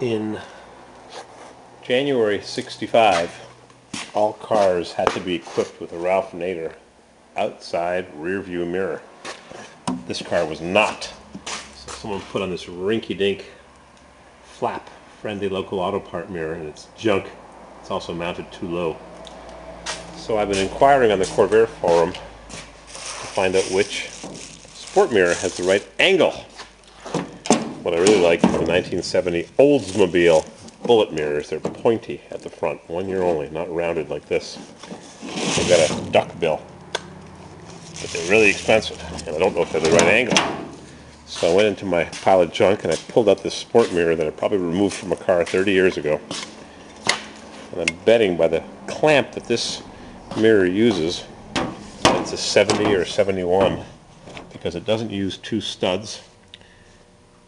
in January 65, all cars had to be equipped with a Ralph Nader outside rear view mirror. This car was not. So someone put on this rinky-dink flap friendly local auto part mirror and it's junk. It's also mounted too low. So I've been inquiring on the Corvair forum to find out which sport mirror has the right angle. What I really like is the 1970 Oldsmobile bullet mirrors. They're pointy at the front, one year only, not rounded like this. They've got a duck bill, but they're really expensive, and I don't know if they're the right angle. So I went into my pile of junk and I pulled out this sport mirror that I probably removed from a car 30 years ago. And I'm betting by the clamp that this mirror uses, it's a 70 or 71 because it doesn't use two studs,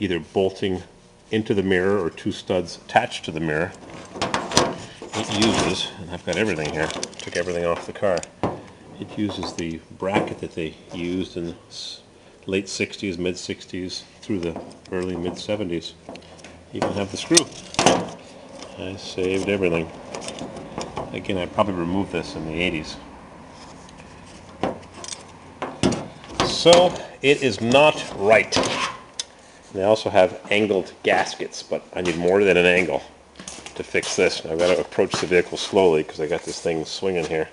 either bolting into the mirror or two studs attached to the mirror. It uses, and I've got everything here, took everything off the car. It uses the bracket that they used in the late 60s, mid 60s, through the early mid 70s. Even have the screw. I saved everything. Again, I probably removed this in the 80s. So it is not right. They also have angled gaskets, but I need more than an angle to fix this. I've got to approach the vehicle slowly because I got this thing swinging here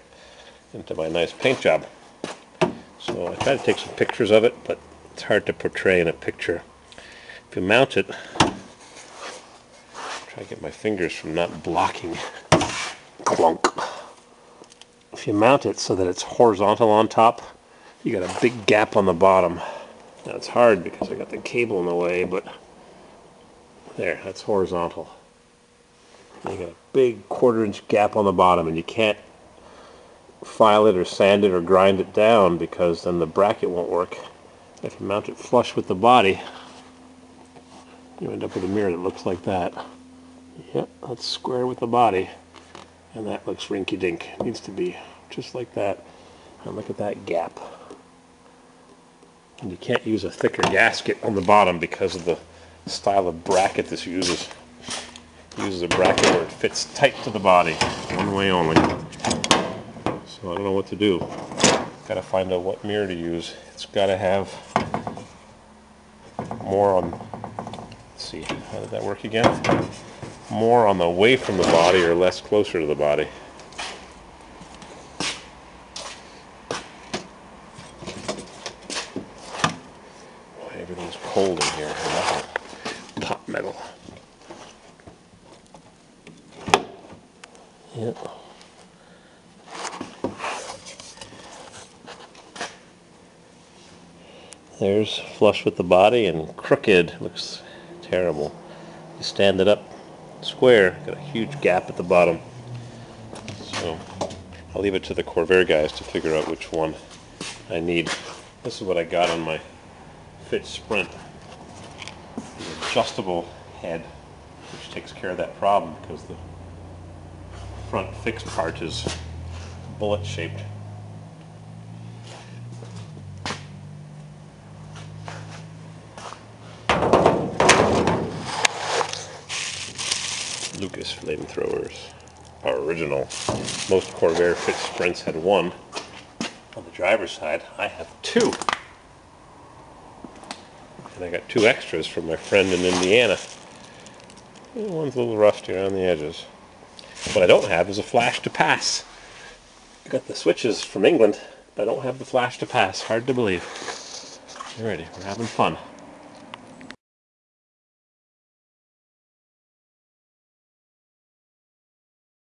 into my nice paint job. So I tried to take some pictures of it, but it's hard to portray in a picture. If you mount it, try to get my fingers from not blocking. Clunk. If you mount it so that it's horizontal on top, you got a big gap on the bottom. Now it's hard because I got the cable in the way, but there, that's horizontal. You got a big quarter inch gap on the bottom and you can't file it or sand it or grind it down because then the bracket won't work. If you mount it flush with the body, you end up with a mirror that looks like that. Yep, that's square with the body. And that looks rinky-dink. Needs to be just like that. And look at that gap. And you can't use a thicker gasket on the bottom because of the style of bracket this uses. It uses a bracket where it fits tight to the body, one way only. So I don't know what to do. Got to find out what mirror to use. It's got to have more on. Let's see, how did that work again? More on the way from the body or less closer to the body. Cold in here. Top metal. Yep. There's flush with the body and crooked. Looks terrible. You stand it up square, got a huge gap at the bottom. So I'll leave it to the Corvair guys to figure out which one I need. This is what I got on my Fitch Sprint. Adjustable head, which takes care of that problem because the front fixed part is bullet shaped. Lucas flamethrowers are original. Most Corvair Fitch Sprints had one. On the driver's side, I have two. And I got two extras from my friend in Indiana. One's a little rusty around the edges. What I don't have is a flash to pass. I got the switches from England, but I don't have the flash to pass. Hard to believe. Alrighty, we're having fun.